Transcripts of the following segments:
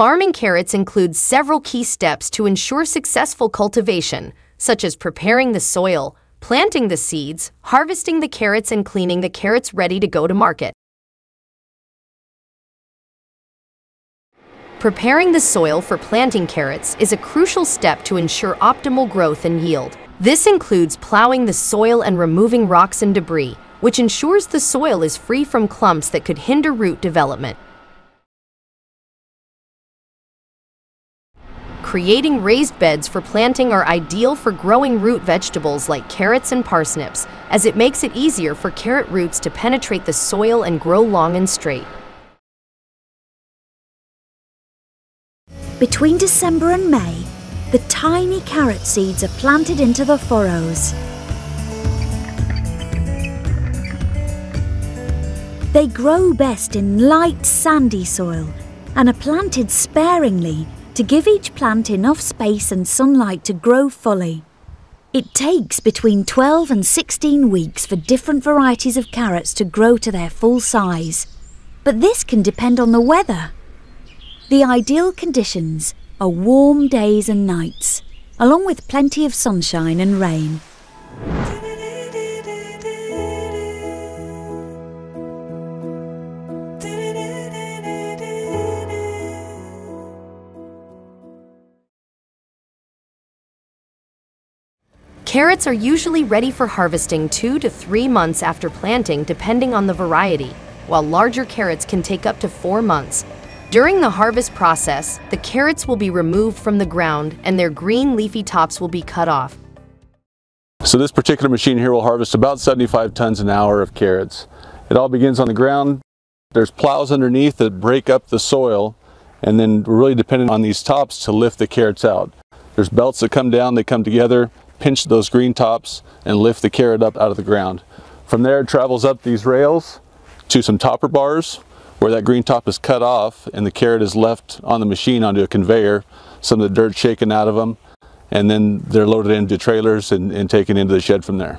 Farming carrots includes several key steps to ensure successful cultivation, such as preparing the soil, planting the seeds, harvesting the carrots, and cleaning the carrots ready to go to market. Preparing the soil for planting carrots is a crucial step to ensure optimal growth and yield. This includes plowing the soil and removing rocks and debris, which ensures the soil is free from clumps that could hinder root development. Creating raised beds for planting are ideal for growing root vegetables like carrots and parsnips, as it makes it easier for carrot roots to penetrate the soil and grow long and straight. Between December and May, the tiny carrot seeds are planted into the furrows. They grow best in light sandy soil and are planted sparingly to give each plant enough space and sunlight to grow fully. It takes between 12 and 16 weeks for different varieties of carrots to grow to their full size, but this can depend on the weather. The ideal conditions are warm days and nights, along with plenty of sunshine and rain. Carrots are usually ready for harvesting two to three months after planting depending on the variety, while larger carrots can take up to four months. During the harvest process, the carrots will be removed from the ground and their green leafy tops will be cut off. So this particular machine here will harvest about 75 tons an hour of carrots. It all begins on the ground. There's plows underneath that break up the soil and then we're really dependent on these tops to lift the carrots out. There's belts that come down, they come together, pinch those green tops and lift the carrot up out of the ground. From there it travels up these rails to some topper bars where that green top is cut off and the carrot is left on the machine onto a conveyor, some of the dirt shaken out of them, and then they're loaded into trailers and, and taken into the shed from there.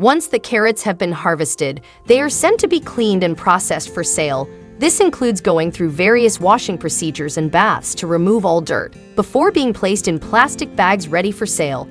Once the carrots have been harvested, they are sent to be cleaned and processed for sale. This includes going through various washing procedures and baths to remove all dirt. Before being placed in plastic bags ready for sale,